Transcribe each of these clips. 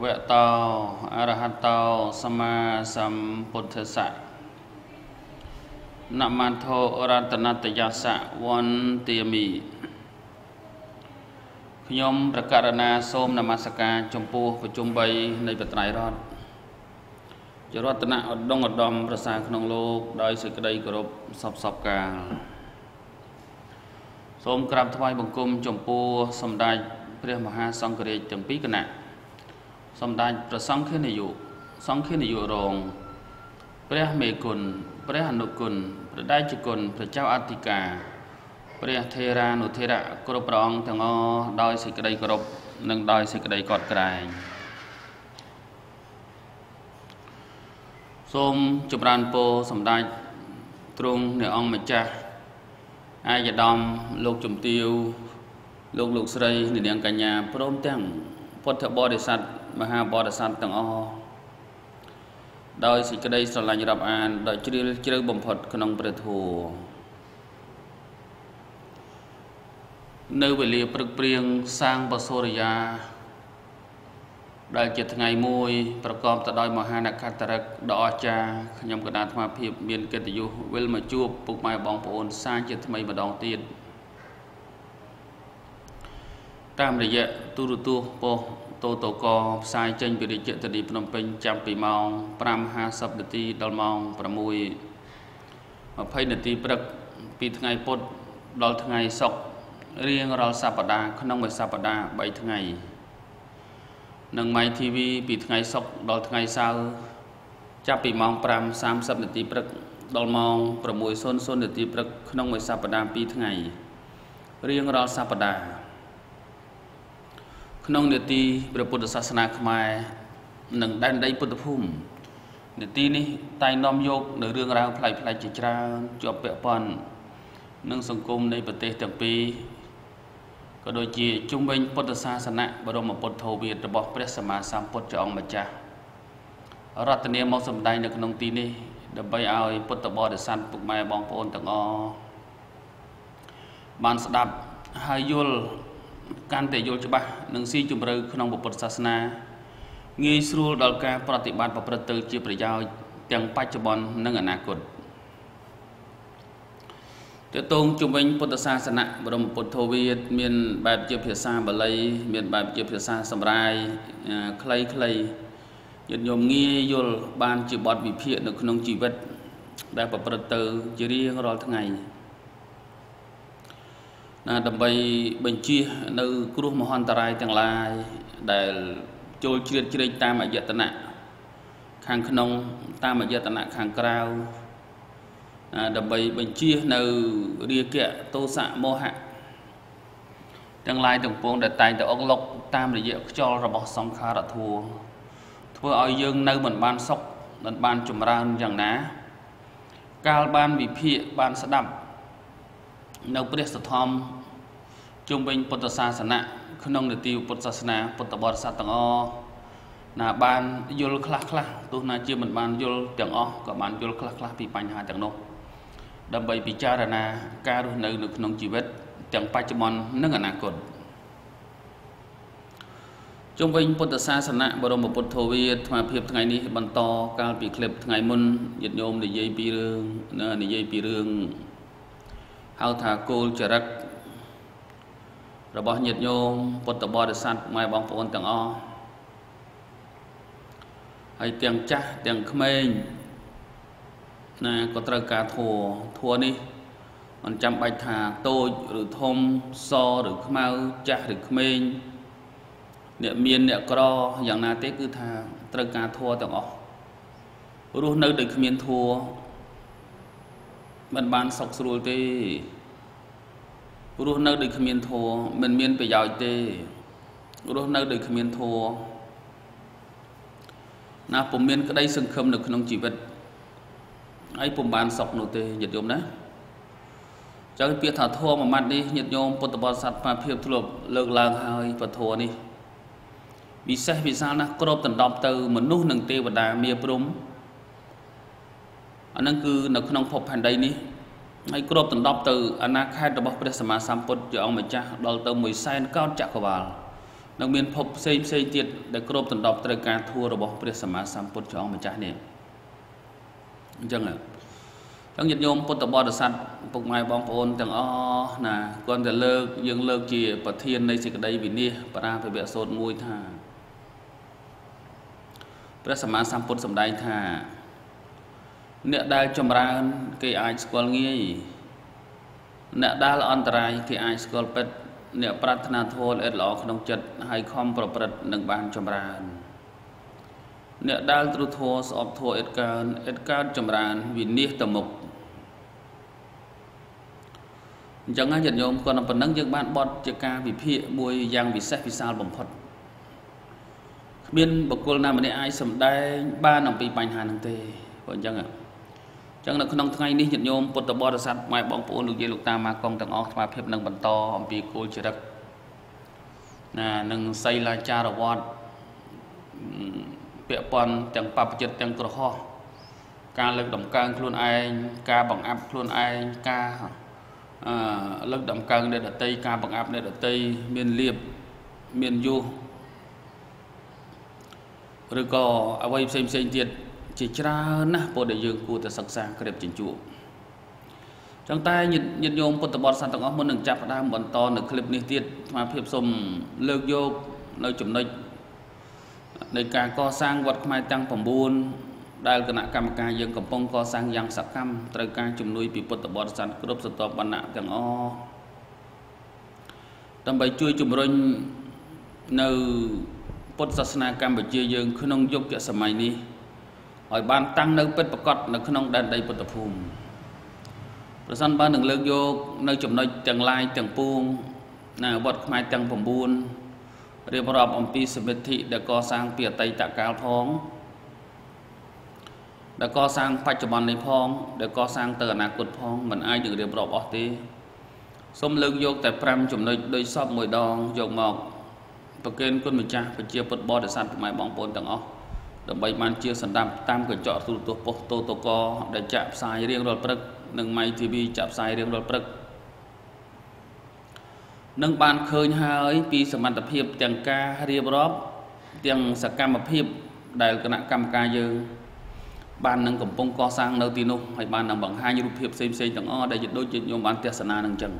ស្សៈភគវតោអរហតោសម្មាសម្ពុទ្ធស្សៈនមន្តោរតនតយស្សៈវន្ទាមីខ្ញុំប្រកាសណាសូមនមស្ការចំពោះប្រជុំ3នៃបត្រៃរតជារតនៈឧត្តមឧត្តមប្រសាក្នុងលោកដោយសេចក្តីគោរពសពសពកាលសូមក្រាបថ្វាយបង្គំចំពោះសម្ដេចព្រះមហាសង្ឃរាជទាំងពីរគណៈ សម្ដេចព្រះសង្ឃនាយកសង្ឃនាយករងព្រះមេគុណព្រះអនុគុណព្រះដៃជគុណព្រះចៅអធិការព្រះថេរានុថេរៈគ្រប់ព្រះអង្គទាំងអស់ដោយសេចក្តីគោរពនិងដោយសេចក្តីកត់ក្រែងសូមចម្រើនពរសម្ដេចទ្រង់ព្រះអង្គម្ចាស់អាយដាមលោកជំទាវលោកលោកស្រីនាងកញ្ញាព្រមទាំងពុទ្ធបរិស័ទ មហាបរិស័ទទាំងអស់ដោយសេចក្តីស្រឡាញ់រាប់អានដោយជ្រាលជ្រៅបំផុតក្នុងព្រះធម៌នៅវេលាព្រឹកព្រៀងសាងបសូរិយា ដែលជាថ្ងៃមួយ ប្រកបទៅដោយមហានក្ខត្តរិកដ៏អស្ចារ្យខ្ញុំកណ្ដាលអាត្មាភាពមានកិត្តិយសវិលមកជួបពុកម៉ែបងប្អូនសាជាថ្មីម្ដងទៀតតាមរយៈទូរទស្សន៍ប៉ុស្តិ៍ តូតកផ្សាយចេញពីរាជធានីភ្នំពេញចាប់ពីម៉ោង5:50នាទីដល់ម៉ោង6 20នាទីព្រឹកពីថ្ងៃពុធដល់ថ្ងៃសុក្ររៀងរាល់សប្តាហ៍ក្នុងមួយសប្តាហ៍3ថ្ងៃនិង My TV ពីថ្ងៃសុក្រដល់ថ្ងៃសៅរ៍ចាប់ពីម៉ោង5:30នាទីព្រឹកដល់ម៉ោង6:00នាទីព្រឹកក្នុងមួយសប្តាហ៍2ថ្ងៃរៀងរាល់សប្តាហ៍ ក្នុងនេតិព្រះពុទ្ធសាសនាខ្មែរនិងដែនដីពុទ្ធភូមិនេតិនេះតែងនាំយកនៅរឿងរ៉ាវប្លែកៗជាច្រើនជាប់ពាក់ព័ន្ធនឹងសង្គមនៃប្រទេសទាំងពីរក៏ដូចជាជុំវិញពុទ្ធសាសនៈបរមពុទ្ធោវាទរបស់ព្រះសម្មាសម្ពុទ្ធព្រះអង្គម្ចាស់រតនាមកសម្ដែងនៅក្នុងទីនេះដើម្បីឲ្យពុទ្ធបរិស័ទពុកម៉ែបងប្អូនទាំងអស់បានស្ដាប់ហើយយល់ កាន់តែយល់ច្បាស់និងស៊ីជម្រៅក្នុងពុទ្ធសាសនាងាយស្រួលដល់ការប្រតិបត្តិប្រព្រឹត្តទៅជាប្រយោជន៍ទាំងបច្ចុប្បន្ននិងអនាគតតើតងជំវិញពុទ្ធសាសនៈបរមពុទ្ធោវាទមានបែបជាភាសាបាលី មានបែបជាភាសាសម្រាយខ្លីខ្លីញាតិញោមងាយយល់បានជាបទវិភាគនៅក្នុងជីវិតដែលប្រព្រឹត្តទៅជារៀងរាល់ថ្ងៃណា ដើម្បីបញ្ជៀសនៅគ្រោះមហន្តរាយទាំងឡាយដែលចូលជ្រៀតជ្រែកតាមអយតនៈខាងក្នុងតាមអយតនៈខាងក្រៅដើម្បីបញ្ជៀសនៅរាគៈទោសៈមោហៈទាំងឡាយទាំងពួងដែលតែងតែអុកលុកតាមរយៈខ្យល់របស់សង្ខារធัวធ្វើឲ្យយើងនៅមិនបានសុខមិនបានចម្រើនយ៉ាងណា កាលបានវិភាគបានស្ដាប់នៅព្រះសទ្ធំ ជុំវិញពុទ្ធសាសនៈក្នុងនទីពុទ្ធសាសនាពុទ្ធបរិស័ទទាំងអស់ណាបានយល់ខ្លះខ្លះទោះណាជាមិនបានយល់ទាំងអស់ក៏បានយល់ខ្លះខ្លះពីបញ្ហាទាំងនោះដើម្បីពិចារណាការរស់នៅនៅក្នុងជីវិតទាំងបច្ចុប្បន្ននិងអនាគតជុំវិញពុទ្ធសាសនៈបរមពុទ្ធោវាទថ្មភាពថ្ងៃនេះបន្តកាលពីคลิปថ្ងៃមុនញាតិញោមនិយាយពីរឿងនិយាយពីរឿងហៅថាគោលចរិត របស់ញាតិញោមពុទ្ធបរិស័ទម៉ែបងប្អូនទាំងអស់ហើយទាំងចាស់ទាំងក្មេងណាក៏ត្រូវការធัวធัวនេះមិនចាំបាច់ថាតូចឬធំសឬខ្មៅចាស់ឬក្មេងអ្នកមានអ្នកក្រយ៉ាងណាទេគឺថាត្រូវការធัวទាំងអស់រស់នៅដោយគ្មានធัวមិនបានសុខស្រួលទេ រស់នៅដោយគ្មានធัวមិនមានប្រយោជន៍ទេរស់នៅដោយគ្មានធัวណាពុំមានក្តីសង្ឃឹមនៅក្នុងជីវិតហើយពុំបានសុខនោះទេញាតិញោមណាចឹងពាក្យថាធម៌មួយម៉ាត់នេះញាតិញោមពុទ្ធបរិស័ទបាភាពធ្លាប់លើកឡើងហើយពធនេះវិសេសវិសាលណាស់គ្របដណ្ដប់ទៅមនុស្សនិងទេវតាមាព្រំអានឹងគឺនៅក្នុងភពផែនដីនេះ ហើយគ្របដណ្ដប់ទៅអាណាខេត្តរបស់ព្រះសម្មាសម្ពុទ្ធជាអង្គម្ចាស់ដល់ទៅ1សែនកោតចក្រវាលនឹងមានភពផ្សេងផ្សេងទៀតដែលគ្របដណ្ដប់ត្រូវការធัวរបស់ព្រះសម្មាសម្ពុទ្ធព្រះអង្គម្ចាស់នេះអញ្ចឹងចឹងញាតិញោមពុទ្ធបរិស័ទពុកម៉ែបងប្អូនទាំងអស់ណាគាត់តែលើកយើងលើកជា ប្រធាននៃសេចក្តីវិនិច្ឆ័យបរាភវៈសូត្រមួយថាព្រះសម្មាសម្ពុទ្ធសម្ដែងថា អ្នកដែលចម្រើន គេអាចស្គាល់ងាយអ្នកដែលអន្តរាយគេអាចស្គាល់ពិតអ្នកប្រាថ្នាធម៌ល្អិតល្អក្នុងចិត្តហើយខំប្រព្រឹត្តនឹងបានចម្រើន អ្នកដែលទ្រុធัวស្អប់ធัวអិតកើនអិតកើតចម្រើនវិនិច្ឆ័យទៅមុខអញ្ចឹងហើយញាតិញោមគាត់ប៉ុណ្ណឹងយើងបានបត់ជាការវិភាគមួយយ៉ាងវិសេសវិសាលបំផុតគ្មានបុគ្គលណាម្នាក់អាចសម្ដែងបានអំពីបញ្ហាហ្នឹងទេព្រោះអញ្ចឹងអញ្ចឹងនៅក្នុងថ្ងៃនេះញាតិញោមពុទ្ធបរិស័ទម៉ែបងប្អូនលោកយាយលោកតាម៉ាកងទាំងអស់ស្មារតីនឹងបន្តអំពីគោលចរិតណានឹងសីលាចារវត្តពាក់ព័ន្ធទាំងបព្វជិតទាំងក្រហោះការលើកដំកើងខ្លួនឯងការបង្អាប់ខ្លួនឯងការអឺលើកដំកើងអ្នកដតីការបង្អាប់អ្នកដតីមានលៀបមានយុះឬក៏អ្វីផ្សេងផ្សេងទៀត ជាច្រើនណាស់ពលដែលយើងគួរតែសិក្សាក្រេបជញ្ជក់ចឹងតែញាតិញោមពុទ្ធបរិស័ទទាំងអស់មុននឹងចាប់ផ្ដើមបន្តនៅคลิปនេះទៀតស្មារភាពសូមលើកយកនៅចំណុចនៃការកសាងវត្តខ្មែរទាំង9ដែលគណៈកម្មការយើងកំពុងកសាងយ៉ាងសកម្មត្រូវការជំនួយពីពុទ្ធបរិស័ទគ្រប់ស្រទាប់វណ្ណៈទាំងអស់ដើម្បីជួយជំរុញនៅពុទ្ធសាសនាកម្ពុជាយើងក្នុងយុគសម័យនេះ ឲ្យបានតាំងនៅពិតប្រកបនៅក្នុងដែនដីពុទ្ធភូមិប្រសិនបើនឹងលើកយកនៅចំណុចទាំងឡាយទាំងពួងណាវត្តខ្មែរទាំង9រៀបរាប់អំពីសមិទ្ធិដែលកសាងពីអតីតកាលផងដែលកសាងបច្ចុប្បន្ននេះផងដែលកសាងទៅអនាគតផងមិនអាចនឹងរៀបរាប់អស់ទេសូមលើកយកតែ5ចំណុចដោយសពមួយដងយកមកប្រគេនគុណម្ចាស់ប្រជាពុទ្ធបរិស័ទពុកម៉ែបងប្អូនទាំងអស់ ដើម្បីបានជាសន្តាប់តាមកញ្ចក់ទូរទស្សន៍ប៉ុស្តិ៍តូតកដែលចាក់ផ្សាយរៀងរាល់ព្រឹកនិង My TV ចាក់ផ្សាយរៀងរាល់ព្រឹកនឹងបានឃើញហើយពីសមត្ថភាពទាំងការរៀបរាប់ទាំងសកម្មភាពដែលគណៈកម្មការយើងបាននឹងកំពុងកសាងនៅទីនោះហើយបាននឹងបង្ហាញរូបភាពផ្សេងៗទាំងអស់ដែលដូចជាខ្ញុំបានទស្សនានឹងអញ្ចឹង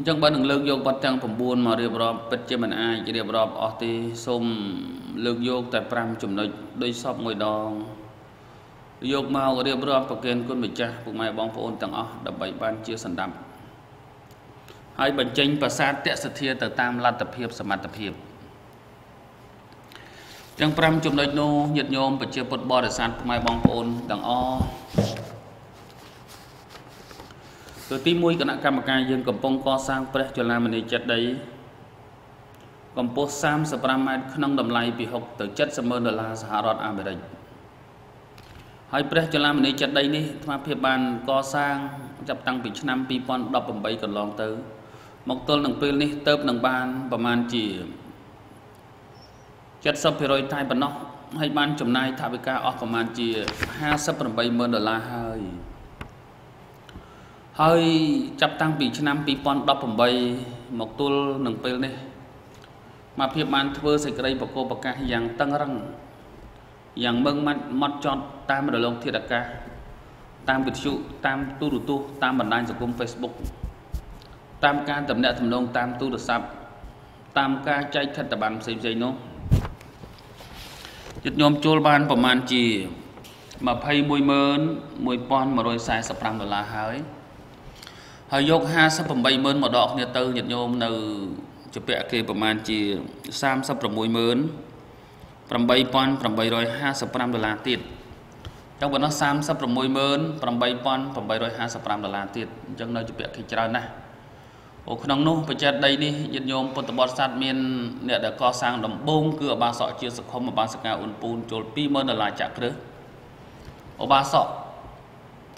អញ្ចឹងបើនឹងលើកយកបទទាំង9មករៀបរាប់ពិតជាមិនអាចរៀបរាប់អស់ទេសូមលើកយកតែ5ចំណុចដោយសពមួយដងយកមករៀបរាប់ប្រកេនគុណម្ចាស់ពុកម៉ែបងប្អូនទាំងអស់ដើម្បីបានជាសន្តាប់ហើយបញ្ចេញប្រសាទតសធាទៅតាមលទ្ធភាពសមត្ថភាពទាំង5ចំណុចនោះញាតិញោមប្រជាពុទ្ធបរិស័ទពុកម៉ែបងប្អូនទាំងអស់ គឺទី1គណៈកម្មការយើងកំពុងកសាងព្រះចលាមនីចេតិយកម្ពស់35ម៉ែត្រក្នុងតម្លៃពី60ទៅ70ម៉ឺនដុល្លារសហរដ្ឋអាមេរិកហើយព្រះចលាមនីចេតិយនេះអាត្មាភាពបានកសាងចាប់តាំងពីឆ្នាំ2018កន្លងទៅ មកទល់នឹងពេលនេះទៅនឹងបានប្រមាណជា70%តែប៉ុណ្ណោះហើយបានចំណាយថវិកាអស់ប្រមាណជា58ម៉ឺនដុល្លារហើយ ហើយចាប់តាំងពីឆ្នាំ2018មកទល់នឹងពេលនេះមកភាពបានធ្វើសេចក្តីបកគោប្រកាសយ៉ាងតឹងរឹងយ៉ាងមឹងម៉ាត់ម៉ត់ចត់តាមរលកធាតុអាកាសតាមវិទ្យុតាមទូរទស្សន៍តាមបណ្ដាញសង្គម Facebook តាមការតំណាក់ទំនងតាមទូរស័ព្ទតាមការចែកខិត្តប័ណ្ណផ្សេងៗនោះចិត្តញោមចូលបានប្រមាណជា21145ដុល្លារហើយ ហើយយក58ម៉ឺនមកដកគ្នាទៅញាតិញោមនៅជពាក់គេប្រមាណជា36ម៉ឺន8855ដុល្លារទៀតចឹងប៉ុណ្ណោះ36ម៉ឺន8855ដុល្លារទៀតអញ្ចឹងនៅជពាក់គេច្រើនណាស់អូក្នុងនោះបច្ចេកដីនេះញាតិញោមពុទ្ធបរិស័ទមានអ្នកដែលកសាងដំបូងគឺអបាសកជាសខុមអបាសកាអ៊ុនពូនចូល20000ដុល្លារចាក់គ្រឹះអបាសក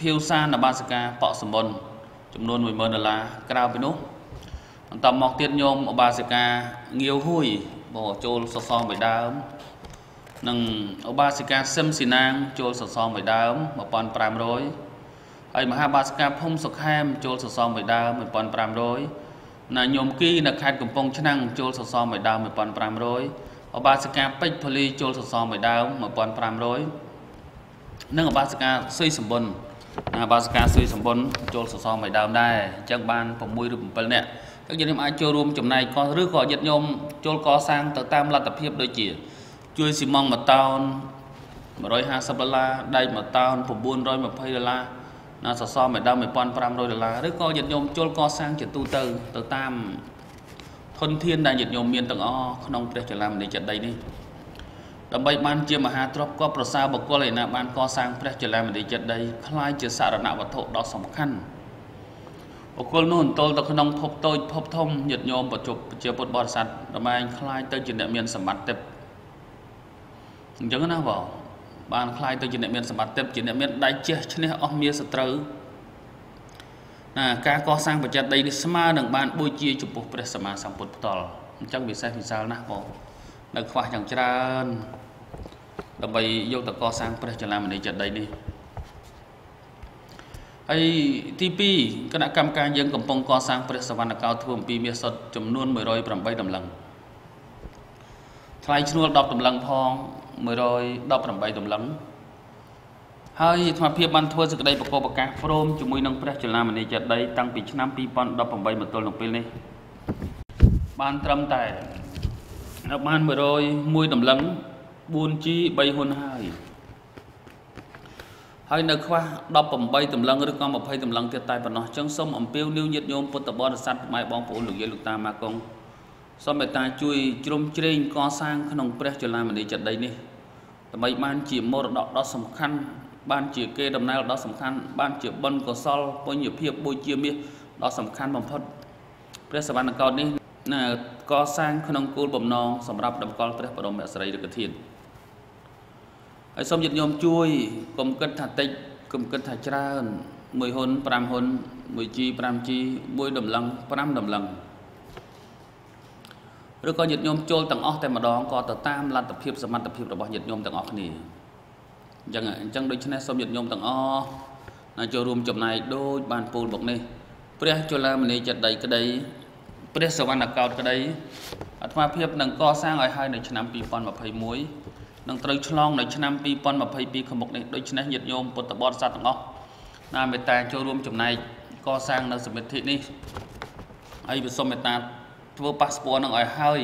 ភៀវសានអបាសកាបកសម្បុន ចំនួន10000ដុល្លារក្រៅពីនោះបន្តមកទៀតញោមឧបាសិកាងាវហួយបោចូលសសរមួយដើមនិងឧបាសិកាសឹមស៊ីណាង ចូលសសរមួយដើម1500ហើយមហាបាសិកាភូមិសុខែមចូលសសរមួយដើម1500ណាញោមគីនៅខេត្តកំពង់ឆ្នាំងចូលសសរមួយដើម1500អបាសិកាពេជ្រពលីចូលសសរមួយដើម1500និងអបាសិកាសុយសម្បុនណា បាសិកាសុយសម្បុនចូលសសរមួយដើមដែរអញ្ចឹងបាន6ឬ7នាក់អញ្ចឹងយើងអាចចូលរួមចំណែកក៏ឬក៏ញាតិញោមចូលកសាងទៅតាមលទ្ធភាពដូចជាជួយស៊ីម៉ង1តោន150ដុល្លារដែក1តោន920ដុល្លារណាសសរមួយដើម1500ដុល្លារឬក៏ញាតិញោមចូលកសាងជាទូទៅទៅតាមធនធានដែលញាតិញោមមានទាំងអស់ក្នុងព្រះចលាមនីចេតីនេះ ដើម្បីបានជាមហាទ្រព្យក៏ប្រសើរបុគ្គលឯណាបានកសាងព្រះចលាមនីចេតីคล้ายជាសារណវត្ថុដ៏សំខាន់បុគ្គលនោះអន្តលទៅក្នុងភពតូចភពធំញាតិញោមបច្ចុប្បន្នជាពុទ្ធបរិស័ទតម្លែងคล้ายទៅជាអ្នកមានសម្បត្តិទេពអញ្ចឹងណាបងបានคล้ายទៅជាអ្នកមានសមត្ថភាពជាអ្នកមានដៃជះឈ្នះអស់មានសត្រូវណាការកសាងបច្ចិតដីនេះស្មើនឹងបានបូជាចំពោះព្រះសម្មាសម្ពុទ្ធផ្ទាល់អញ្ចឹងវិសេសវិសាលណាស់បង នៅខ្វះយ៉ាងច្រើនដើម្បីយកទៅកសាងព្រះចលាមនីចេតិយនេះហើយទី2គណៈកម្មការយើងកំពុងកសាងព្រះសវណ្ណកោធ្វើអំពីមាសសុទ្ធចំនួន108តម្លឹងថ្លៃឈ្នួល10តម្លឹងផង118តម្លឹងហើយអាត្មាភាពបានធ្វើសេចក្តីប្រកបប្រកាសព្រមជាមួយនឹងព្រះចលាមនីចេតិយតាំងពីឆ្នាំ2018មកទល់នឹងពេលនេះបានត្រឹមតែ បាន101តម្លឹង 4G 3ហ៊ុនហើយហើយនៅខ្វះ18តម្លឹងឬក៏20តម្លឹងទៀតតែប៉ុណ្ណោះចឹងសូមអំពាវនាវញាតិញោមពុទ្ធបរិស័ទម៉ែបងប្អូនលោកយាយលោកតាម៉ាកងសូមមេត្តាជួយជ្រោមជ្រែងកសាងក្នុងព្រះចលាមនីចេតិយនេះដើម្បីបានជាមរតកដ៏សំខាន់បានជាគេដំណើរដ៏សំខាន់បានជាបុណ្យកុសលពុញ្ញភាពបូជាមាសដ៏សំខាន់បំផុតព្រះសវណ្ណកោតនេះណា កសាងក្នុងគោលបំណងសម្រាប់តម្កល់ព្រះបរមសរីរិកធាតុហើយសូមញាតិញោមជួយកុំគិតថាតិចកុំគិតថាច្រើន1ហ៊ុន5ហ៊ុន 1G 5G 1ដំឡឹង5ដំឡឹងឬក៏ញាតិញោមចូលទាំងអស់តែម្ដងក៏ទៅតាមលទ្ធភាពសមត្ថភាពរបស់ញាតិញោមទាំងអស់គ្នាអញ្ចឹងអញ្ចឹងដូច្នេះសូមញាតិញោមទាំងអស់ណាចូលរួមចំណែកដូចបានពូលមកនេះព្រះចលាមនីចិត្តដីក្តី ព្រះសវណ្ណកោតក្តីអាត្មាភាពនឹងកសាងឲ្យហើយនៅឆ្នាំ2021នឹងត្រូវឆ្លងនៅឆ្នាំ2022ខាងមុខនេះដូច្នេះញាតិញោមពុទ្ធបរិស័ទទាំងអស់ណាមេត្តាចូលរួមចំណែកកសាងនៅសមិទ្ធិនេះហើយវិសុំមេត្តាធ្វើប៉ាសពតនឹងឲ្យហើយ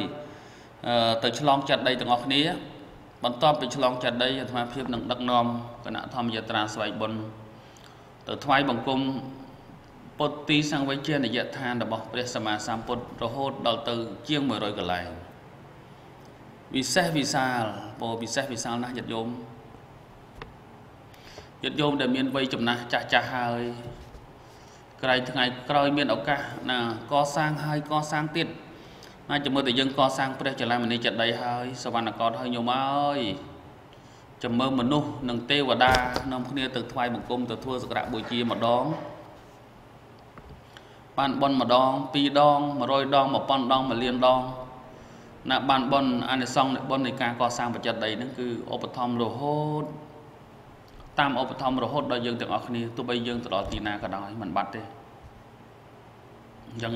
ទៅឆ្លងចាត់ដីទាំងអស់គ្នាបន្ទាប់ពីឆ្លងចាត់ដីអាត្មាភាពនឹងដឹកនាំគណៈធម្មយាត្រាស្វែងបុណ្យទៅថ្វាយបង្គំ ពុទ្ធទីសង្វេជនយដ្ឋានរបស់ព្រះសម្មាសម្ពុទ្ធរហូតដល់ទៅជាង100កន្លែងវិសេសវិសាលពោវិសេសវិសាលណាស់ញាតិញោមញាតិញោមដែលមានវ័យចំណាស់ចាស់ចាស់ហើយក្រែងថ្ងៃក្រោយមានឱកាសណាកសាងហើយកសាងទៀតណាចាំមើលតែយើងកសាងព្រះចលាមនីចេតីហើយសវណ្ណកតហើយញោមអើយចាំមើលមនុស្សនិងទេវតានាំគ្នាទៅថ្វាយបង្គំទៅធ្វើសក្ការៈបូជាម្ដង បានបន់ម្ដងពីរដង100ដង1000ដង1លានដងណាបានបន់អានិសង្សនៃបន់នៃការកសាងបច្ចិតដីហ្នឹងគឺឧបត្ថម្ភរហូតតាមឧបត្ថម្ភរហូតដល់យើងទាំងអស់គ្នាទោះបីយើងទៅដល់ទីណាក៏ដោយមិនបាត់ទេអញ្ចឹង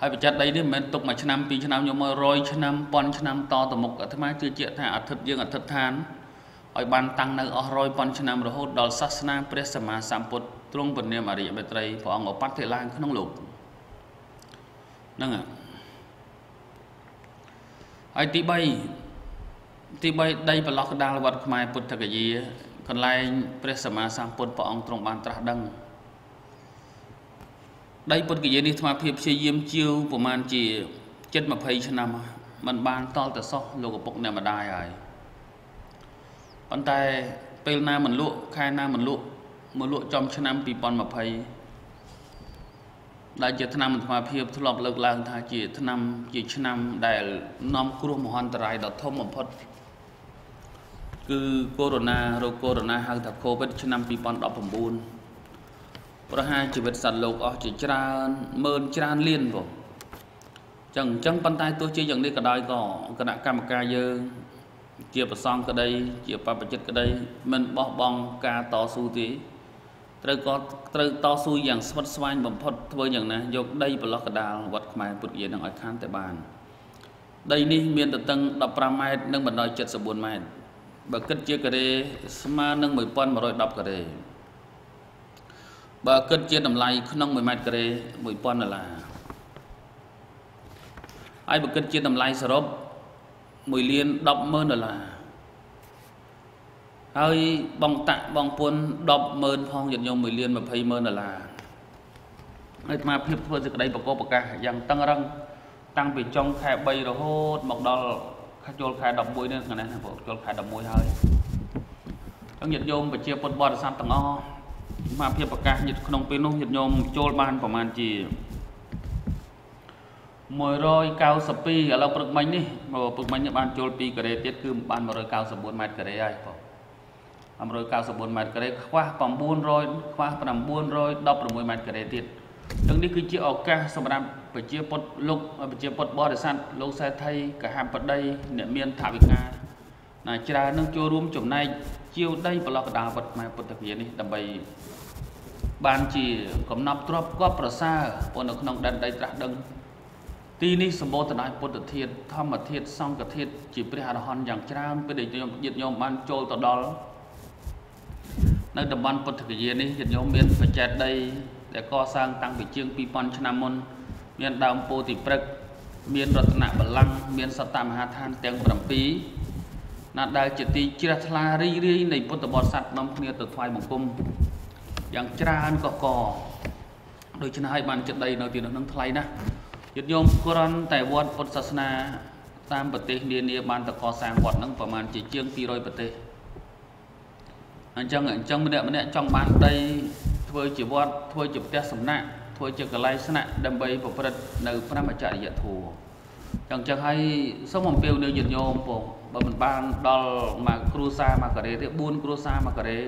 ហើយបច្ចិតដីនេះមិនមែនទុកមួយឆ្នាំពីរឆ្នាំយកមក100ឆ្នាំ1000ឆ្នាំតទៅមុខអាត្មាជឿជាក់ថាអធិដ្ឋយើងអធិដ្ឋានឲ្យបានតាំងនៅអស់100ពាន់ឆ្នាំរហូតដល់សាសនាព្រះសម្មាសម្ពុទ្ធ ទ្រង់ពនាមអរិយមេត្រីព្រះអង្គឧបត្តិឡើងក្នុងលោកហ្នឹងហើយទី3ទី3ដីប្រឡោះកដាលវត្តខ្មែរពុទ្ធកយាកន្លែងព្រះសម្មាសម្ពុទ្ធព្រះអង្គទ្រង់បានត្រាស់ដឹងដីពុទ្ធកយានេះថ្មភាពព្យាយាមជាវប្រហែលជា7 20ឆ្នាំมันបានតល់ទៅសោះលោកឪពុកអ្នកម្ដាយហើយប៉ុន្តែពេលណាមិនលក់ខែណាមិនលក់ មកលក់ចំឆ្នាំ2020ដែលជាឆ្នាំអន្តរភាពធ្លាប់លើកឡើងថាជាឆ្នាំជាឆ្នាំដែលនាំគ្រោះមហន្តរាយដ៏ធំបំផុតគឺកូវីដ -19 រោគកូវីដ -19 ហៅថា COVID ឆ្នាំ2019ប្រហារជីវិតសត្វលោកអស់ជាច្រើនម៉ឺនច្រើនលានបងចឹងអញ្ចឹងប៉ុន្តែទោះជាយ៉ាងនេះក៏ដោយក៏គណៈកម្មការយើងជាប្រសងក្តី ជាបព្វជិតក្តីមិនបោះបង់ការតស៊ូទេ ត្រូវក៏ត្រូវតស៊ូយ៉ាងស្វិតស្វាញបំផុតធ្វើយ៉ាងណាយកដីប្រឡោះកដាលវត្តខ្មែរពុទ្ធយានឹងឲ្យខានតែបាន ដីនេះមានទទឹង15ម៉ែត្រនិងបណ្ដោយ74ម៉ែត្របើគិតជាការ៉េស្មើនឹង1110ការ៉េបើគិតជាតម្លៃក្នុង1ម៉ែត្រការ៉េ1000ដុល្លារហើយបើគិតជាតម្លៃសរុប1លាន100,000ដុល្លារ ហើយបងតាក់បងពុន100000ផងញាតិញោម1លាន20000ដុល្លារហើយអាភាពធ្វើសេចក្តីប្រកបប្រកាសយ៉ាងតឹងរឹងតាំងពីចុងខែ3រហូតមកដល់ខែចូលខែ11នេះថ្ងៃនេះបងចូលខែ11ហើយអញ្ចឹងញាតិញោមប្រជាពុទ្ធបរិស័ទទាំងអស់មកភាពប្រកាសញាតិក្នុងពេលនោះញាតិញោមចូលបានប្រហែលជា192ឥឡូវព្រឹកមិញនេះព្រឹកមិញបានចូល2ការ៉េទៀតគឺបាន194ម៉ែត្រការ៉េហើយបង 194ម៉ែត្រការ៉េខ្វះ900ខ្វះ916ម៉ែត្រការ៉េទៀតទាំងនេះគឺជាឱកាសសម្រាប់ប្រជាពុទ្ធលោកប្រជាពុទ្ធបរិស័ទលោកសេដ្ឋីកហបតីអ្នកមានថវិកាណាច្រើននឹងចូលរួមចំណែកជាវដីប្រឡោះកដាវត្តខ្មែរពុទ្ធវិហារនេះដើម្បីបានជាកំណប់ទ្របគប់ប្រសើរប៉ុន្តែក្នុងដែនដីត្រាស់ដឹង ទីនេះសម្បូរទៅដោយពុទ្ធធាតុធម្មធាតុសង្ឃធាតុជាព្រះអរហន្តយ៉ាងច្រើនពេលដែលញាតិញោមបានចូលទៅដល់ នៅតំបន់ពុទ្ធគយានេះញាតិញោមមានបច្ចេកដីដែលកសាងតាំងពីជាង2000ឆ្នាំមុន មានដើមពោធិព្រឹកមានរតនបល្ល័ង្កមានសតមហាឋានទាំង7ណាដែលជាទីជ្រះថ្លារីករាយនៃពុទ្ធបរិស័ទនាំគ្នាទៅថ្វាយបង្គំយ៉ាងច្រើនកកកដូច្នេះហើយបានចិត្តដីនៅទីនោះនឹងថ្លៃណាស់យុទ្ធញោមគ្រាន់តែវត្តពុទ្ធសាសនាតាមប្រទេសនានាបានតកសាងវត្តហ្នឹងប្រហែលជាជាង200ប្រទេស អញ្ចឹងអញ្ចឹងម្នាក់ម្នាក់ចង់បានដីធ្វើជាវត្តធ្វើជាផ្ទះសំណាក់ធ្វើជាកន្លែងស្នាក់ដើម្បីប្រព្រឹត្តនៅព្រមចរិយធម៌ចឹងចឹងហើយសូមអំពាវនាវញាតិញោមបងបើមិនបានដល់មកគ្រួសារមកការ៉េទេ4គ្រួសារមកការ៉េ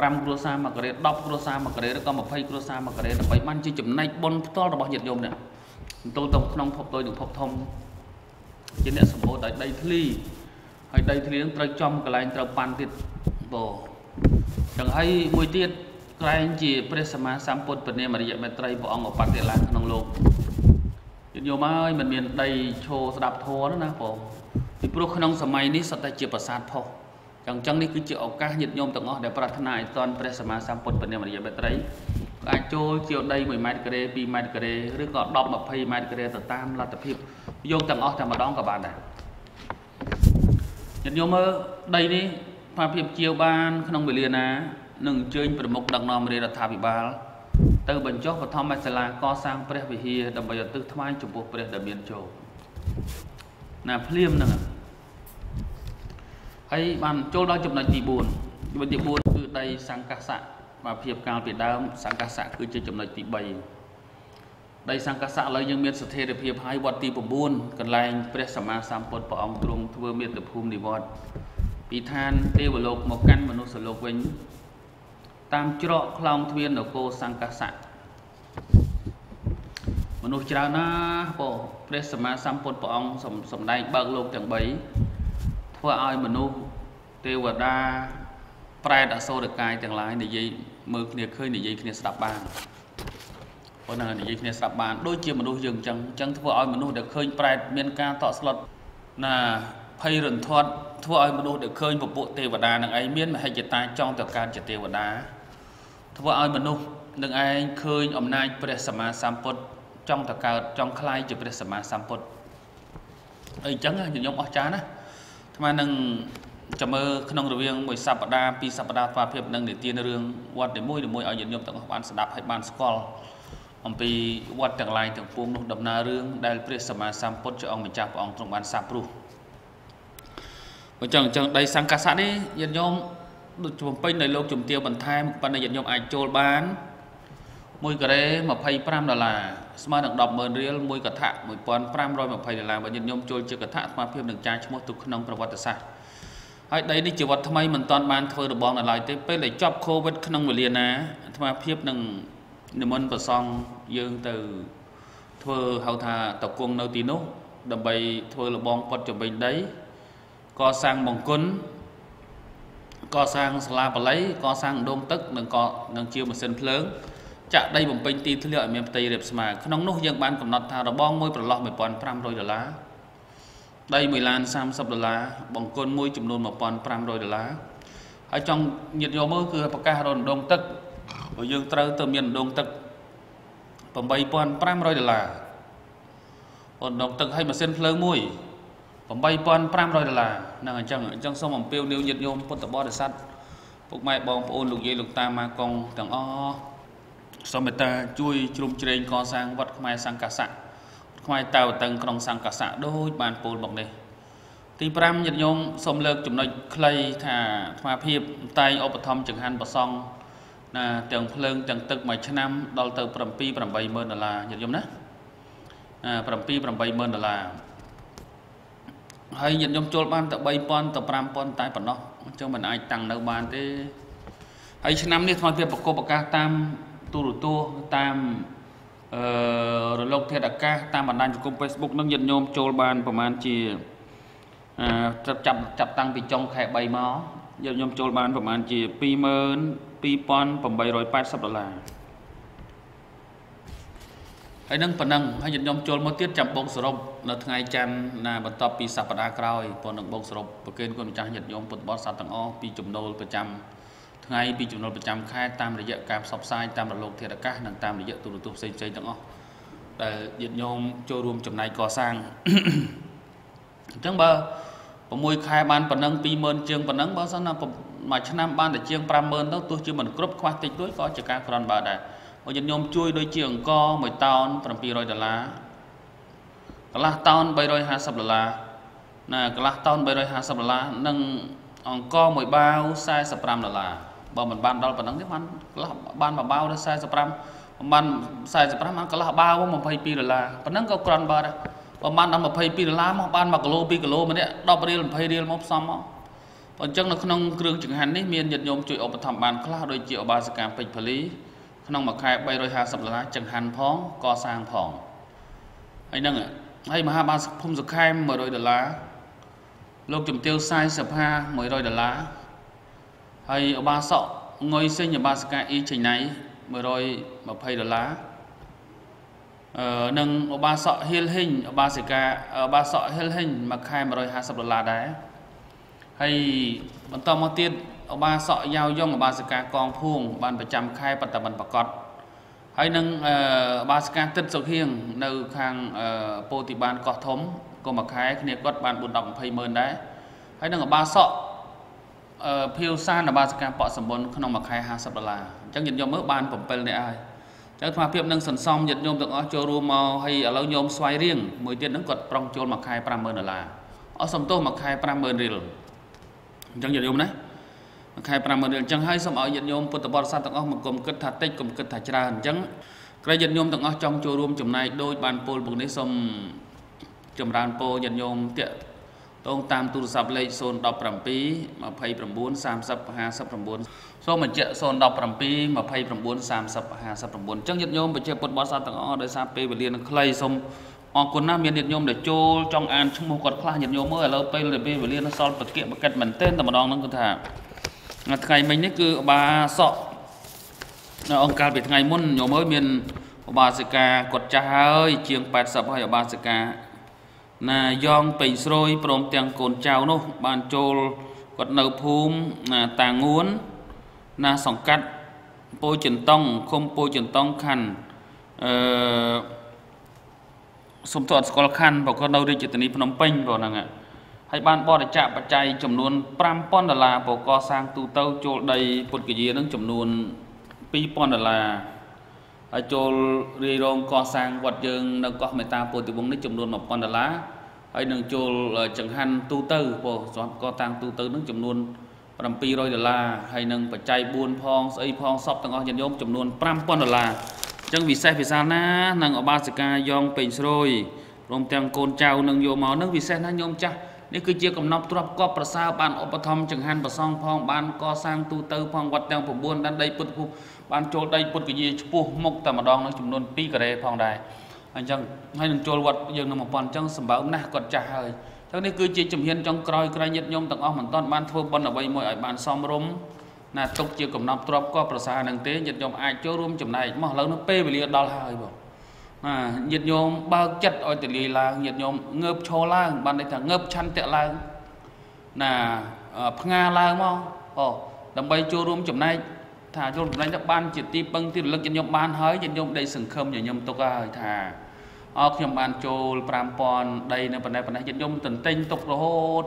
5គ្រួសារមកការ៉េ10គ្រួសារមកការ៉េឬក៏20គ្រួសារមកការ៉េដើម្បីបានជាចំណែកបុណ្យផ្ទាល់របស់ញាតិញោមនេះបន្ទូលទៅក្នុងភពតូចនិងភពធំជាអ្នកសម្បូរដោយដីធ្លីហើយដីធ្លីនឹងត្រូវចំកន្លែងត្រូវប៉ាន់ទៀត បងចឹងហើយមួយទៀតក្រែងជាព្រះសម្មាសម្ពុទ្ធពនាមរិយមេត្រីព្រះអង្គឧបត្តិឡើងក្នុងលោកញាតិញោមហើយមិនមានដីឈោស្ដាប់ធម៌ណាបងពីព្រោះក្នុងសម័យនេះសុទ្ធតែជាប្រាសាទផុសចឹងចឹងនេះគឺជាឱកាសញាតិញោមទាំងអស់ដែលប្រាថ្នាឲ្យតន់ព្រះសម្មាសម្ពុទ្ធពនាមរិយមេត្រីអាចចូលជាដី1ម៉ែត្រការ៉េ2ម៉ែត្រការ៉េឬក៏10 20ម៉ែត្រការ៉េទៅតាមលទ្ធភាពយកទាំងអស់តែម្ដងក៏បានដែរញាតិញោមមើលដីនេះ ផាភាពជាវបាន ក្នុងវេលាណានឹងអញ្ជើញប្រមុខដឹកនាំរាជរដ្ឋាភិបាល ទៅបញ្ចុះបឋមសាលាកសាងព្រះវិហារដើម្បីឧទ្ទិសថ្វាយចំពោះព្រះដែលមានជោគណាភ្លាមហ្នឹងហើយបានចូលដល់ចំណុចទី4ចំណុចទី4គឺដីសង្កសៈមកភាពកាលពីដើម សង្កសៈគឺជាចំណុចទី3ដីសង្កសៈឥឡូវយើងមានស្ថិរភាពហើយវត្តទី9កន្លែងព្រះសម្មាសម្ពុទ្ធព្រះអង្គទ្រង់ធ្វើមាតុភូមិនិវត្ត ពីឋានទេវលោកមកកាន់មនុស្សលោកវិញ តាមច្រកខ្លោងទ្វារនគរសង្កសៈមនុស្សច្រើនណាស់ពោព្រះសម្មាសម្ពុទ្ធព្រះអង្គសម្ដែងបើកលោកទាំង3ធ្វើឲ្យមនុស្សទេវតាប្រែតអសូរកាយទាំងឡាយនិយាយមើលគ្នាឃើញនិយាយគ្នាស្ដាប់បានប៉ុន្តែនិយាយគ្នាស្ដាប់បានដូចជាមនុស្សយើងអញ្ចឹងអញ្ចឹងធ្វើឲ្យមនុស្សដែលឃើញប្រែតមានការតក់ស្លុតណាភ័យរន្ធត់ ធ្វើឲ្យមនុស្សដែលឃើញពពួកទេវតានឹងឯងមានមហិច្ឆតាចង់ទៅកើតជាទេវតាធ្វើឲ្យមនុស្សនឹងឯងឃើញអំណាចព្រះសម្មាសម្ពុទ្ធចង់ទៅកើតចង់คล้ายជាព្រះសម្មាសម្ពុទ្ធអីចឹងខ្ញុំអស់ចាណាអាត្មានឹងចាំមើលក្នុងរវាងមួយសប្តាហ៍ពីរសប្តាហ៍ស្វាភាពនឹងនិទានរឿងវត្តនីមួយៗឲ្យញាតិញោមទាំងអស់បានស្ដាប់ហើយបានស្គាល់អំពីវត្តទាំងឡាយទាំងពួងនោះដំណើររឿងដែលព្រះសម្មាសម្ពុទ្ធជាអង្គម្ចាស់ព្រះអង្គទ្រង់បានសាបព្រោះ អញ្ចឹងអញ្ចឹងដីសង្កាសៈនេះញាតិញោមដូចបំពេញនៅលោកជំទាវបន្ថែមប៉ុន្តែញាតិញោមអាចចូលបាន1ការ៉េ25ដុល្លារស្មើនឹង100,000រៀលមួយកថា1520ដុល្លារបើញាតិញោមចូលជាកថាស្មើភាពនឹងចាយឈ្មោះទុកក្នុងប្រវត្តិសាស្ត្រហើយដីនេះជាវត្តថ្មីមិនទាន់បានធ្វើរបងនៅឡើយទេពេលដែលចប់កូវីដក្នុងវេលាណាអាត្មាភាពនឹងនិមន្តប្រសង់យើងទៅធ្វើហៅថាតកងនៅទីនោះដើម្បីធ្វើរបងពត់ចំបេញដី កសាងបង្គន់កសាងសាលាបល័យកសាងដងទឹកនិងក៏នឹងជាម៉ាស៊ីនភ្លើងចាក់ដីបំពេញទីធ្លាឲ្យមានផ្ទៃរាបស្មើក្នុងនោះយើងបានកំណត់ថារបងមួយប្រឡោះ1500ដុល្លារដី1ឡាន30ដុល្លារបង្គន់មួយចំនួន1500ដុល្លារហើយចង់ញាតយកមើលគឺប្រកាសរនដងទឹកបើយើងត្រូវទៅមានដងទឹក8500ដុល្លាររនដងទឹកឲ្យម៉ាស៊ីនភ្លើងមួយ 8500ដុល្លារហ្នឹងអញ្ចឹងអញ្ចឹងសូមអំពាវនាវញាតិញោមពុទ្ធបរិស័ទពុកម៉ែបងប្អូនលោកយាយលោកតាម៉ាកងទាំងអស់សូមមេត្តាជួយជ្រោមជ្រែងកសាងវត្តខ្មែរសង្កាសៈខ្មែរតៅតឹងក្នុងសង្កាសៈដូចបានពោលមកនេះទី5ញាតិញោមសូមលើកចំណុចខ្លីថាអាត្មាភាពតែងឧបត្ថម្ភចង្ហាន់ប្រសង់ណាទាំងភ្លើងទាំងទឹកមួយឆ្នាំដល់ទៅ7 80000ដុល្លារញាតិញោមណា7 80000ដុល្លារ ហើយញាតិញោមចូលបានតែ3000ទៅ5000តែប៉ុណ្ណោះអញ្ចឹងមិនអាចតាំងនៅបានទេហើយឆ្នាំនេះថ្មភាពប្រកបប្រកាសតាមទូរទស្សន៍តាមអឺរលកធាតុអាកាសតាមបណ្ដាញសង្គម Facebook នឹងញាតិញោមចូលបានប្រហែលជាអឺចាប់ចាប់តាំងពីចុងខែ3មកញាតិញោមចូលបានប្រហែលជា22880ដុល្លារ ហើយនឹងប៉ុណ្ណឹងហើយញាតិញោមចូលមកទៀតចាំបូកសរុបនៅថ្ងៃច័ន្ទណាបន្ទាប់ពីសប្តាហ៍ក្រោយប៉ុណ្ណឹងបូកសរុបប្រកេនគុណម្ចាស់ញាតិញោមពុទ្ធបរិស័ទទាំងអស់ពីចំណូលប្រចាំថ្ងៃពីចំណូលប្រចាំខែតាមរយៈការផ្សព្វផ្សាយតាមរលកធាតុអាកាសនិងតាមរយៈទូរទស្សន៍ផ្សេងៗទាំងអស់ដែលញាតិញោមចូលរួមចំណាយកសាងអញ្ចឹងបើ6ខែបានប៉ុណ្ណឹង20000ជាងប៉ុណ្ណឹងបើសិនណាមួយឆ្នាំបានតែជាង50000ទៅទោះជាមិនគ្រប់ខ្វះតិចតួចក៏ជាការក្រន់បើដែរ មកញាតិញោមជួយដូចជាអង្គមួយតោន700ដុល្លារកន្លះតោន350ដុល្លារណាកន្លះតោន350ដុល្លារនិងអង្គមួយបាវ45ដុល្លារបើមិនបានដល់ប៉ុណ្ណឹងទេបានកន្លះបានមួយបាវដល់45បាន45បានកន្លះបាវ22ដុល្លារប៉ុណ្ណឹងក៏គ្រាន់បើដែរបើបានដល់22ដុល្លារមកបាន1គីឡូ2គីឡូម្នាក់10រៀល20រៀលមកផ្សំមកអញ្ចឹងនៅក្នុងគ្រឿងចង្ហាន់នេះមានញាតិញោមជួយឧបត្ថម្ភបានខ្លះដូចជាឧបាសិកាពេជ្រផលី ក្នុងមួយខែ350ដុល្លារចង្ហាន់ផងកសាងផងហើយហ្នឹងហើយមហាបាសភូមិសុខែម100ដុល្លារលោកជំទាវ45 100ដុល្លារហើយឧបាសកងុយសេញឧបាសិកាអ៊ីចេញណៃ120ដុល្លារអឺនិងឧបាសកហ៊ីលហ៊ីងឧបាសិកាឧបាសកហ៊ីលហ៊ីងមួយខែ150ដុល្លារដែរហើយបន្តមកទៀត ឧបាសកយ៉ាវយងឧបាសិកាកងភួង បានប្រចាំខែបតមិនប្រកបហើយនឹងឧបាសិកាទឹកសុខៀងនៅខាងពោធិបានកោះធំក៏មួយខែគ្នាគាត់បាន4 10 20ម៉ឺនដែរហើយនឹងឧបាសកអឺភៀវសានឧបាសិកាបកសម្បុនក្នុងមួយខែ50ដុល្លារអញ្ចឹងញាតិញោមមើលបាន7នាក់ហើយចឹងថ្មភាពនឹងសន្សំញាតិញោមទាំងអស់ចូលរួមមកហើយឥឡូវញោមស្វ័យរៀងមួយទៀតហ្នឹងគាត់ប្រុងចូលមួយខែ50000ដុល្លារអស់សំទោសមួយខែ50000រៀលអញ្ចឹងញាតិញោមណា ខែ50000រៀលអញ្ចឹងហើយសូមឲ្យញាតិញោមពុទ្ធបរិស័ទទាំងអស់មកគុំគិតថាតិចគុំគិតថាច្រើនអញ្ចឹងក្រែញាតិញោមទាំងអស់ចង់ចូលរួមចំណែកដូចបានពោលពុកនេះសូមចម្រើនពរញាតិញោមតាក់តងតាមទូរស័ព្ទលេខ017 29 30 59សូមបញ្ជាក់017 29 30 59អញ្ចឹងញាតិញោមប្រជាពុទ្ធបរិស័ទទាំងអស់ដោយសារពេលវេលានឹងខ្លីសូមអរគុណណាស់មានញាតិញោមដែលចូលចង់អានឈ្មោះគាត់ខ្លះញាតិញោមមើលឥឡូវពេលវេលានៅសល់បកិបកិតមែនទែនតែម្ដងហ្នឹងគឺថា ថ្ងៃមិញនេះគឺឧបាសកនៅអង្គការពីថ្ងៃមុនញោមអើយមានឧបាសិកាគាត់ចាស់ហើយជាង80ហើយឧបាសិកាណាយ៉ងពេញស្រួយព្រមទាំងកូនចៅនោះ បានចូលគាត់នៅភូមិណាតាងួន ណាសង្កាត់ពោចិនតុងឃុំពោចិនតុងខណ្ឌអឺសុំទោសស្គាល់ខណ្ឌបើគាត់នៅរាជធានីភ្នំពេញបងហ្នឹងហើ យបានបរិច្ចាគបច្ច័យចំនួន5000ដុល្លារបកសាងទូទៅចូលដីពុទ្ធគយានឹងចំនួន2000ដុល្លារហើយចូលរាយរងកសាងវត្តយើងនៅកោះមេតាពោធិវង្សនេះចំនួន1000ដុល្លារហើយនឹងចូលចង្ហាន់ទូទៅពោសម្រាប់កតាំងទូទៅនឹងចំនួន700ដុល្លារហើយនឹងបច្ច័យ4ផងស្អីផងសពទាំងអស់ញាតិញោមចំនួន5000ដុល្លារអញ្ចឹងវិសេសវិសាលណានឹងអបាសិកាយ៉ងពេញស្រួយព្រមទាំងកូនចៅនឹងយកមកនឹងវិសេសណាញោមចាស់ នេះគឺជាកំណប់ទ្របកប់ប្រសើរបានឧបត្ថម្ភចង្ហាន់ប្រសងផងបានកសាងទូទៅផងវត្តទាំង9ដានដីពុទ្ធភូមិបានចូលដីពុទ្ធគយាឈ្មោះមុខតែម្ដងនឹងចំនួន2ការ៉េផងដែរអញ្ចឹងហើយនឹងចូលវត្តយើងនឹង1000អញ្ចឹងសម្បើមណាស់គាត់ចាស់ហើយចឹងនេះគឺជាជំហានចុងក្រោយក្រែងញាតិញោមទាំងអស់មិនទាន់បានធ្វើបុណ្យអ្វីមួយឲ្យបានសមរម្យណាទុកជាកំណត់ទ្របក៏ប្រសើរនឹងទេញាតិញោមអាចចូលរួមចំណែកមកឥឡូវនោះពេលវេលាដល់ហើយបង ណាញាតិញោមបើកចិត្តឲ្យទលាយឡើងញាតិញោមងើបឈរឡើង បានន័យថាងើបឆន្ទៈឡើងណាផ្ងាឡើងមកអូដើម្បីចូលរួមចំណែកថាចូលចំណែកទៅបានជាទីពឹងទីរលឹកញាតិញោមបានហើយញាតិញោមដេកសង្ឃឹមញាតិញោមទុកហើយថាអរខ្ញុំបានចូល5000ដីនៅប៉ុណ្ណេះប៉ុណ្ណេះញាតិញោមទន្ទិញទុករហូត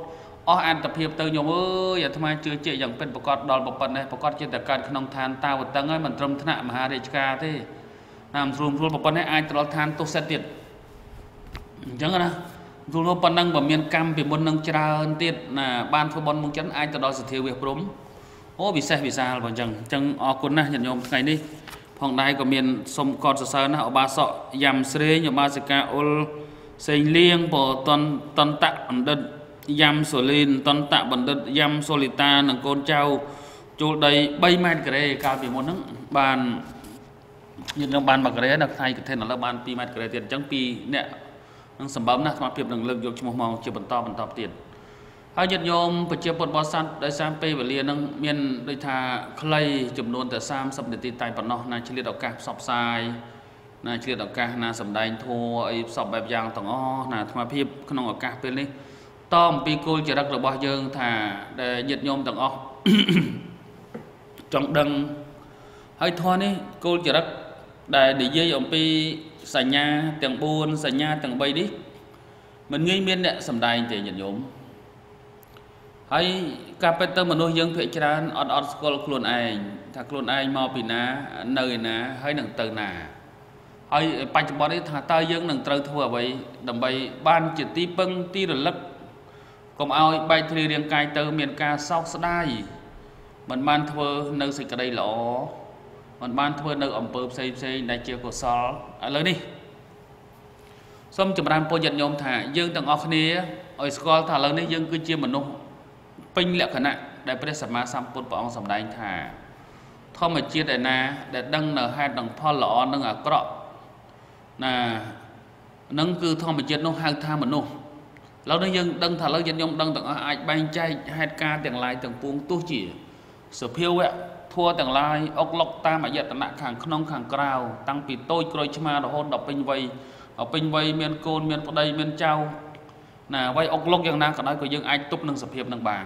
អស់អន្តភាពទៅញោមអើយអាត្មាជឿជាក់យ៉ាងពិតប្រកបដល់ប្រពន្ធនេះប្រកបជាតែកើតក្នុងឋានតាវតឹងហើយមិនត្រឹមថ្នាក់មហារាជការទេ ណាមិនស្រួលស្រួលប្រពន្ធនេះអាចទៅដល់ឋានទុសិតទៀតអញ្ចឹងណាស្រួលប៉ុណ្ណឹងបើមានកម្មពីមុននឹងច្រើនទៀតណាបានធ្វើបន់មុខចិនអាចទៅដល់សទ្ធាវិព្រំអូពិសេសវិសាលបើអញ្ចឹងអញ្ចឹងអរគុណណាស់ញាតិញោមថ្ងៃនេះផងដែរក៏មានសុំកត់សរសើរណាស់ឧបាសកយ៉ាំស្រេងឧបាសិកាអ៊ុលសេងលៀងបតនតន្តៈបណ្ឌិតយ៉ាំសូលីនតន្តៈបណ្ឌិតយ៉ាំសូលីតានិងកូនចៅចូលដី3ម៉ែត្រការ៉េកាលពីមុនហ្នឹងបាន យើងនឹងបាន1ការ៉េនៅថ្ងៃកឋិនឥឡូវបាន2ម៉ែត្រការ៉េទៀតអញ្ចឹងពីអ្នកនឹងសម្បំណាស់ស្មារតីនឹងលើកយកឈ្មោះមកជាបន្តបន្តទៀតហើយញាតិញោមប្រជាពុទ្ធបរិស័ទដោយសារពេលវេលានឹងមានដូចថាខ្លីចំនួនតែ30នាទីតែប៉ុណ្ណោះណាឆ្លៀតឱកាសផ្សព្វផ្សាយណាឆ្លៀតឱកាសណាសម្ដែងធัวអីផ្សព្វបែបយ៉ាងទាំងអស់ណាអាត្មាភាពក្នុងឱកាសពេលនេះតអំពីគោលចរិតរបស់យើងថាដែលញាតិញោមទាំងអស់ចង់ដឹងហើយធម៌នេះគោលចរិត ដែលនិយាយអំពីសញ្ញាទាំង4សញ្ញាទាំង3នេះមិនងាយមានអ្នកសំដែងទេញាតិញោមហើយការពិតទៅមនុស្សយើងភាគច្រើនអត់អត់ស្គាល់ខ្លួនឯងថាខ្លួនឯងមកពីណានៅឯណាហើយនឹងទៅណាហើយបច្ចុប្បន្ននេះថាតើយើងនឹងត្រូវធ្វើអ្វីដើម្បីបានជាទីពឹងទីរលឹកកុំឲ្យបែកធ្លាយរាងកាយទៅ មានការសោកស្ដាយមិនបានធ្វើនៅសេចក្តីល្អ មិនបានធ្វើនៅអំពើផ្សេងផ្សេងដែលជាកុសលឥឡូវនេះសូមចម្រើនពុទ្ធញាតិញោមថាយើងទាំងអស់គ្នាឲ្យស្គាល់ថាឥឡូវនេះយើងគឺជាមនុស្សពេញលក្ខណៈដែលព្រះសម្មាសម្ពុទ្ធព្រះអង្គសម្ដែងថា ធម្មជាតិឯណាដែលដឹងនៅហេតុនិងផលល្អនិងអាក្រក់ណានឹងគឺធម្មជាតិនោះហៅថាមនុស្សឥឡូវនេះយើងដឹងថាឥឡូវញាតិញោមដឹងទាំងអស់អាចបែងចែកហេតុការទាំងឡាយទាំងពួងទោះជាសភាវៈ ធัวទាំងឡាយអុកលុកតាមអយតនៈខាងក្នុងខាងក្រៅតាំងពីតូចក្រូចឆ្មារហូតដល់ពេញវ័យដល់ពេញវ័យមានកូនមានប្តីមានចៅណាអ្វីអុកលុកយ៉ាងណាក៏ដោយក៏យើងអាចទប់នឹងសភាពនឹងបាន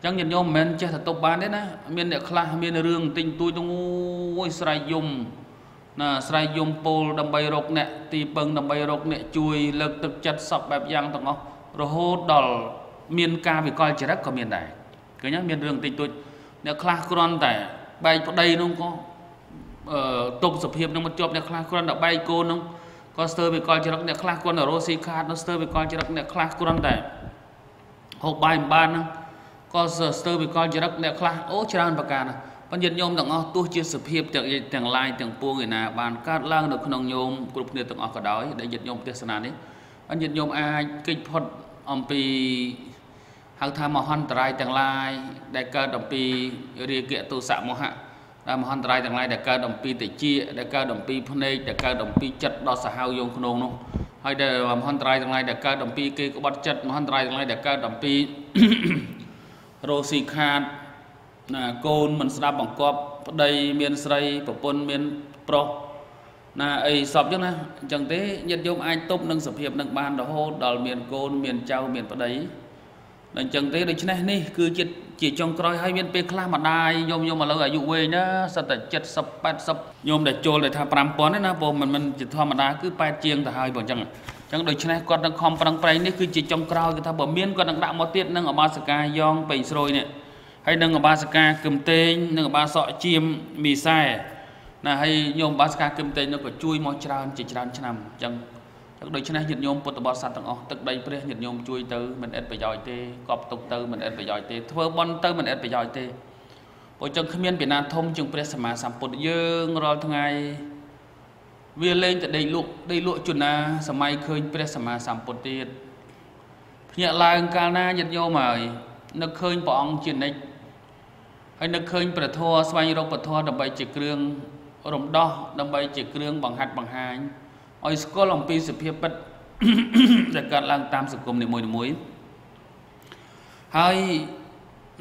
អញ្ចឹងញាតិញោមមិនមែនចេះតែទប់បានទេណាមានអ្នកខ្លះមានរឿងទិញទួយទៅអូយស្រ័យយំណាស្រ័យយំពោលដើម្បីរកអ្នកទីពឹងដើម្បីរកអ្នកជួយលើកទឹកចិត្តសពបែបយ៉ាងទាំងអស់រហូតដល់មានការវិកលចរិតក៏មានដែរឃើញមានរឿងតិចតួច អ្នកខ្លះគ្រាន់តែបែកប្តីនោះក៏អឺទុកសភាពនឹងមកជាប់អ្នកខ្លះគ្រាន់តែបែកកូននោះក៏ស្ទើរវិកលចរិតអ្នកខ្លះគ្រាន់តែរស់ស៊ីខាតនោះស្ទើរវិកលចរិតអ្នកខ្លះគ្រាន់តែហូបបាយមិនបានហ្នឹងក៏ស្ទើរវិកលចរិតអ្នកខ្លះអូច្រើនប្រការណាបញ្ញត្តិញោមទាំងអស់ទោះជាសភាពទាំងទាំងឡាយទាំងពួងឯណាបានកើតឡើងនៅក្នុងញោមគ្រប់គ្នាទាំងអស់ក៏ដោយដែលយត្តញោមទេសនានេះបញ្ញត្តិញោមអាចកិច្ចផុតអំពីហៅ ថាមហន្តរាយទាំងឡាយដែលកើតអំពីរាគៈទុសៈមោហៈដែលមហន្តរាយទាំងឡាយដែលកើតអំពីតិចដែលកើតអំពីភ្នែកដែលកើតអំពីចិត្តដ៏សាហាវយងក្នុងនោះហើយដែលមហន្តរាយទាំងឡាយដែលកើតអំពីគេក្បត់ចិត្តមហន្តរាយទាំងឡាយដែលកើតអំពីរោស៊ីខាតណាកូនមិនស្ដាប់បង្គាប់ប្តីមានស្រីប្រពន្ធមានប្រុសណាអីសពចឹងណាអញ្ចឹងទេញាតិញោមអាចទប់នឹងសភាពនឹងបានរហូតដល់មានកូនមានចៅមានប្តី អញ្ចឹងទេដូច្នេះនេះគឺជាជាចុងក្រោយហើយមានពេលខ្លះម្ដាយញោមញោមឥឡូវអាយុវែងណាសិតតែ70 80ញោមដែលចូលតែថា5000ទេណាព្រោះមិនមិនជាធម្មតាគឺ8ជាងទៅហើយបើអញ្ចឹងអញ្ចឹងដូច្នេះគាត់នឹងខំប្រឹងប្រែងនេះគឺជាចុងក្រោយគឺថាបើមានគាត់នឹងដាក់មកទៀតនឹងអបាសកាយ៉ងពេញស្រួយនេះហើយនឹងអបាសកាគឹមតេងនឹងអបាសកជាមមីសែណាហើយញោមអបាសកាគឹមតេងនោះក៏ជួយមកច្រើនជាច្រើនឆ្នាំអញ្ចឹងចឹ ងដូច្នេះញាតិញោមពុទ្ធបរិស័ទទាំងអស់ទឹកដីព្រះញាតិញោមជួយទៅមិនអិតប្រយោជន៍ទេកប់ទុកទៅមិនអិតប្រយោជន៍ទេធ្វើបន់ទៅមិនអិតប្រយោជន៍ទេព្រោះចឹងគ្មានពីណាធំជាងព្រះសម្មាសម្ពុទ្ធយើងរាល់ថ្ងៃវាលេងតែដេកលក់ដេកលក់ជណាសម័យឃើញព្រះសម្មាសម្ពុទ្ធទៀតភ្ញាក់ឡើងកាលណាញាតិញោមហើយនឹកឃើញព្រះអង្គជានិច្ចហើយនឹកឃើញព្រះធម៌ស្វែងរកព្រះធម៌ដើម្បីជាគ្រឿងរំដោះដើម្បីជាគ្រឿងបង្ហាត់បង្ហាញ ឲ្យស្គាល់អំពីសភាពពិតដែលកើតឡើងតាមសង្គមនីមួយៗហើយ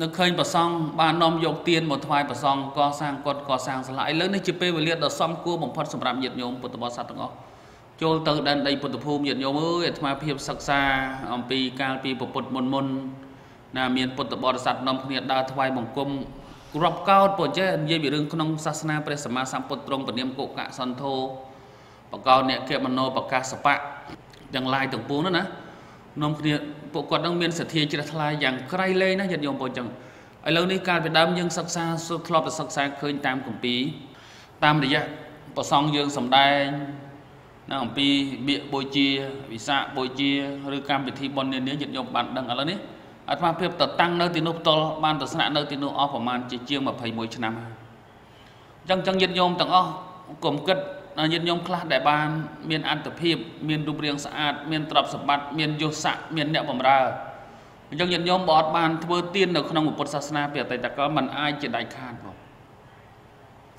នៅឃើញប្រសង់បាននាំយកទៀនមកថ្វាយប្រសង់កសាងគាត់កសាងសាលាឥឡូវនេះជាពេលវេលាដ៏សមគួរបំផុតសម្រាប់ញាតិញោមពុទ្ធបរិស័ទទាំងអស់ចូលទៅដែនដីពុទ្ធភូមិញាតិញោមអើយអាត្មាភាពសិក្សាអំពីកាលពីពុទ្ធមុនមុនណាមានពុទ្ធបរិស័ទនាំគ្នាដើរថ្វាយបង្គំរាប់កោតពុទ្ធចេះនិយាយពីរឿងក្នុងសាសនាព្រះសម្មាសម្ពុទ្ធទ្រង់ពនាមកុកៈសន្ធោ បកោអ្នកគមនោប្រកាសបៈទាំងឡាយទាំងពួងនោះណានាំគ្នាពួកគាត់នឹងមានសទ្ធាជ្រះថ្លាយ៉ាងក្រៃលែងណាញាតិញោមបងចឹងឥឡូវនេះកាលពីដើមយើងសិក្សាធ្លាប់តែសិក្សាឃើញតាមគម្ពីរតាមរយៈប្រសងយើងសំដែងនៅអំពីបៀកបូជាវិសាខបូជាឬកម្មវិធីបុណ្យនានាញាតិញោមបានដឹងឥឡូវនេះអាត្មាភាពទៅតាំងនៅទីនោះផ្ទាល់បានទស្សនៈនៅទីនោះអស់ប្រហែលជាជាង21ឆ្នាំហើយអញ្ចឹងអញ្ចឹងញាតិញោមទាំងអស់កុំគិត ញាតិញោមខ្លះដែលបានមានអត្តភាពមានរូបរាងស្អាតមានទ្រព្យសម្បត្តិមានយសស័ក្តិមានអ្នកបម្រើអញ្ចឹងញាតិញោមបើអត់បានធ្វើទាននៅក្នុងពុទ្ធសាសនាពីអតីតកាលมันអាចជាដាច់ខាតបង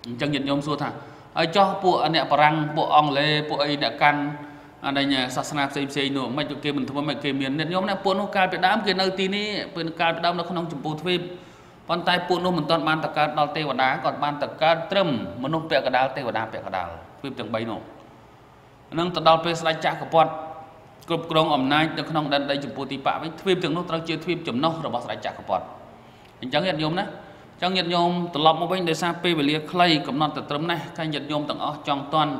អញ្ចឹងញាតិញោមសួរថាហើយចោះពួកអ្នកបារាំងពួកអង់គ្លេសពួកអីអ្នកកាន់អានេះសាសនាផ្សេងផ្សេងនោះមិនគេមិនធ្វើមិនគេមានញាតិញោមណាពួកនោះកាលពីដើមគេនៅទីនេះពេលកាលពីដើមនៅក្នុងចម្ពោះទ្វីបប៉ុន្តែពួកនោះមិនទាន់បានតកើតដល់ទេវតាគាត់បានតកើតត្រឹមមនុស្សពាក់កដាលទេវតាពាក់កដាល ទ្វីបទាំង3នោះនឹងទៅដល់ពេលស្ដេចចក្រពត្តិគ្រប់គ្រងអំណាចនៅក្នុងដែនដីចម្ពោះទីបៈវិញទ្វីបទាំងនោះត្រូវជាទ្វីបចំណុះរបស់ស្ដេចចក្រពត្តិអញ្ចឹងញាតិញោមណាអញ្ចឹងញាតិញោមត្រឡប់មកវិញដោយសារពេលវេលាខ្លីកំណត់តែត្រឹមនេះតែញាតិញោមទាំងអស់ចង់តន់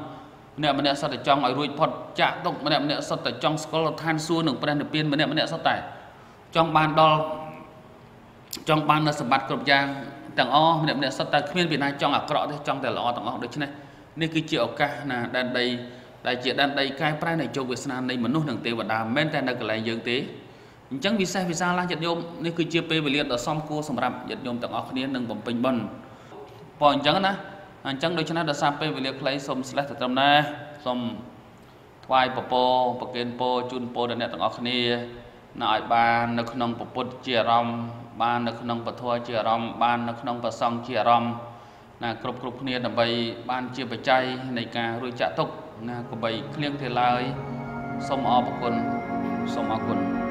ម្នាក់ម្នាក់សុទ្ធតែចង់ឲ្យរួចផុតចាក់ទុកម្នាក់ម្នាក់សុទ្ធតែចង់ស្គាល់ឋានសួគ៌នឹងព្រះនិព្វានម្នាក់ម្នាក់សុទ្ធតែចង់បានដល់ចង់បាននូវសម្បត្តិគ្រប់យ៉ាងទាំងអស់ម្នាក់ម្នាក់សុទ្ធតែគ្មានពីណាចង់អាក្រក់ទេចង់តែល្អទាំងអស់ដូច្នេះ នេះគឺជាឱកាសណាដែនដីដែលជាដែនដីកែប្រែនៃជោគវាសនានៃមនុស្សនិងទេវតាមិនមែនតែនៅកន្លែងយើងទេអញ្ចឹងវិសេសវិសាលឡាញាតិញោមនេះគឺជាពេលវេលាដ៏សមគួរសម្រាប់ញាតិញោមទាំងអស់គ្នានឹងបំពេញបុណ្យព្រោះអញ្ចឹងណាអញ្ចឹងដូច្នេះដោយសារពេលវេលាខ្លីសូមស្លេះទៅត្រឹមណាសូមថ្វាយពពប្រគេនពរជូនពរដល់អ្នកទាំងអស់គ្នានៅឲ្យបាននៅក្នុងពុទ្ធជាអារម្មណ៍បាននៅក្នុងពធជាអារម្មណ៍បាននៅក្នុងប្រសង់ជាអារម្មណ៍ ណាគ្រប់គ្រប់គ្នាដើម្បីបានជាបច្ច័យនៃការរួចចាក់ទុកណាកុំបីឃ្លៀងទេឡើយសូមអរគុណសូមអរគុណ